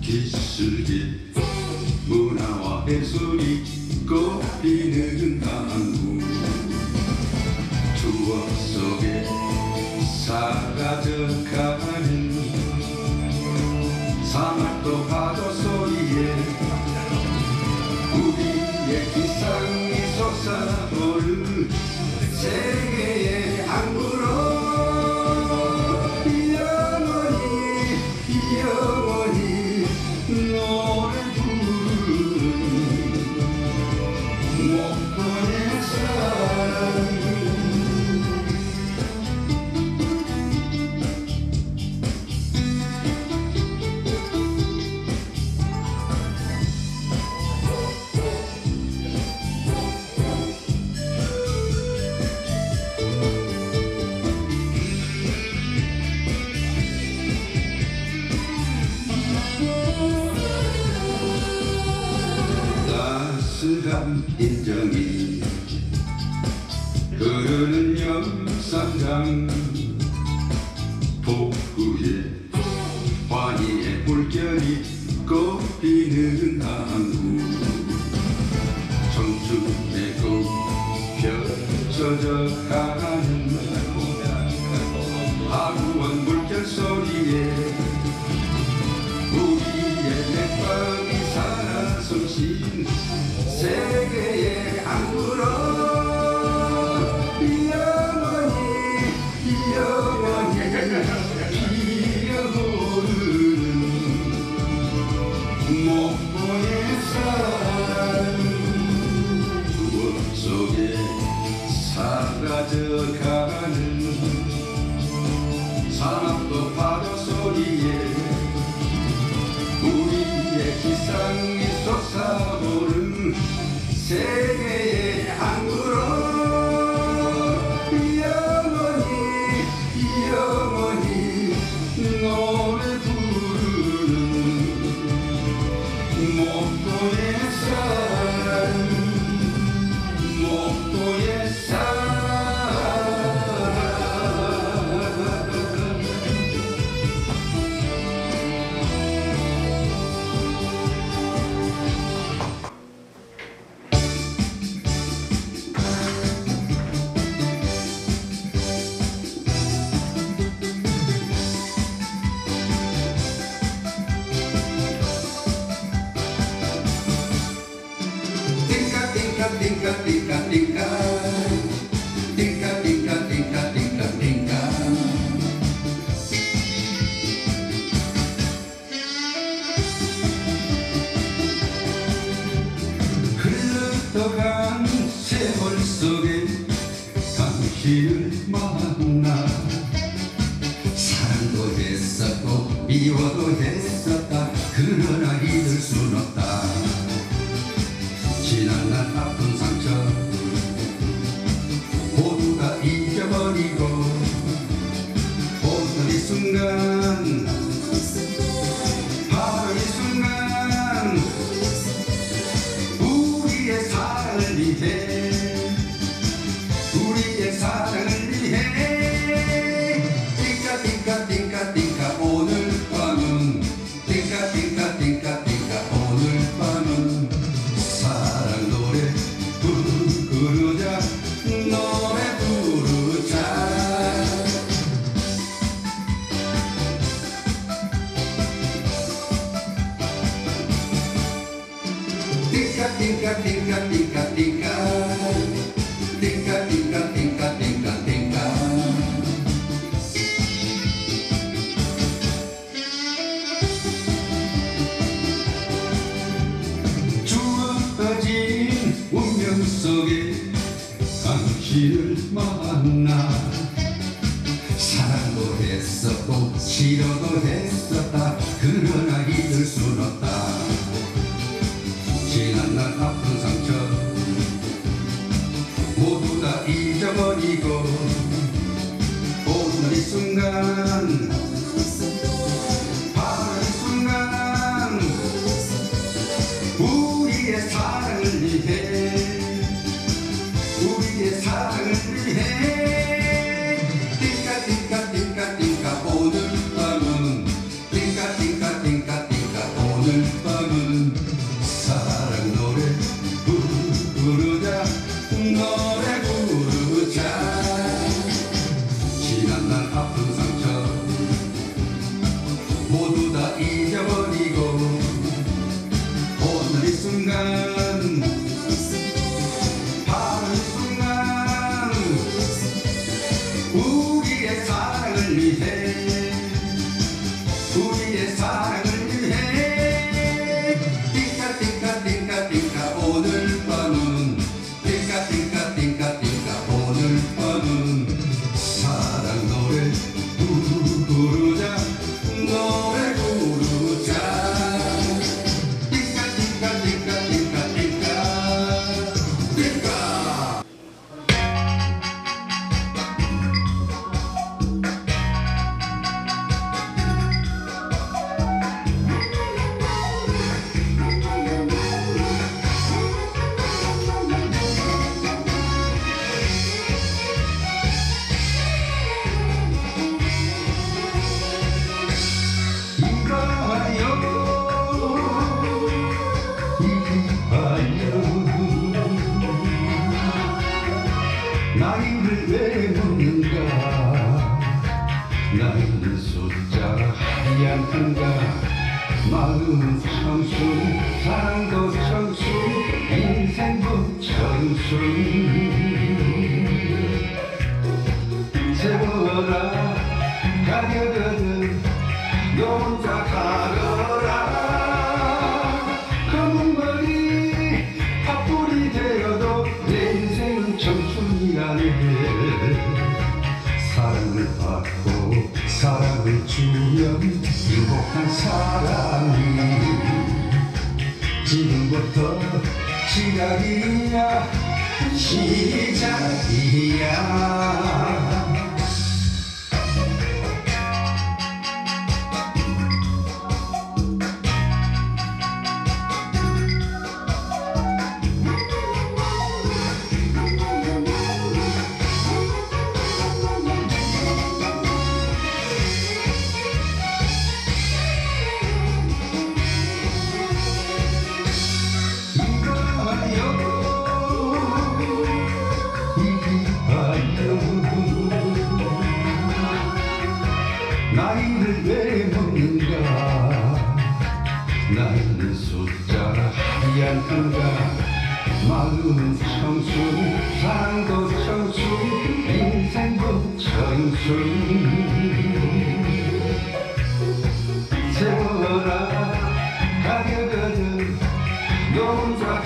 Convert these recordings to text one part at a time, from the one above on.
기술기 문화와 예술이 꽃피는 한국. 추억 속에 사라져가는 사막도 파도 소리에 우리의 기상이 솟아오르 세계의 인정이 흐르는 영산강 폭구에 환희의 물결이 꽃피는 항구 청춘의 꽃 펼쳐져 가는 사라져가는 사막도 파도 소리에 우리의 기상이 솟아오른 세 흘러간 세월 속에 당신을 버리고 오늘 이 순간 tingkat tingkat tingkat tingkat tingkat tingkat tingkat tingkat tingkat Chúa ta chỉ uống nhân sơ ghê càng hiểu 잊어버리고 오늘 이 순간 love. 하얀 마음은 청순 사랑도 청순 인생도 청순 세월아 가려거든 너 혼자 가거라 주면 행복한 사랑이 지금부터 시작이야. 시작이야 나이를 왜 묻는가? 나이는 숫자 하얀 큰가? 마음은 청순 사랑도 청순 인생도 청순 세월아 가려거든 너 혼자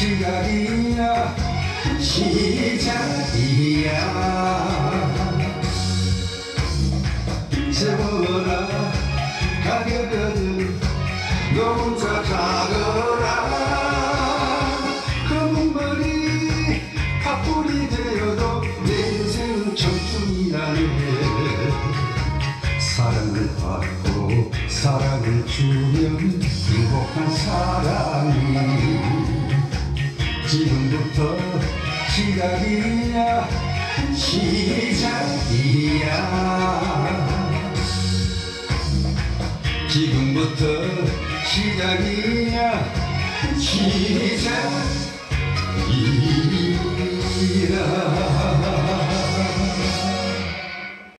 시작이야. 시작이야. 세월아 가려거든 너 혼자 가거라. 검은 머리 팥불이 되어도 내 인생은 청춘이라네. 사랑을 받고 사랑을 주면 행복한 사랑이 지금부터 시작이야. 시작이야. 지금부터 시작이야. 시작이야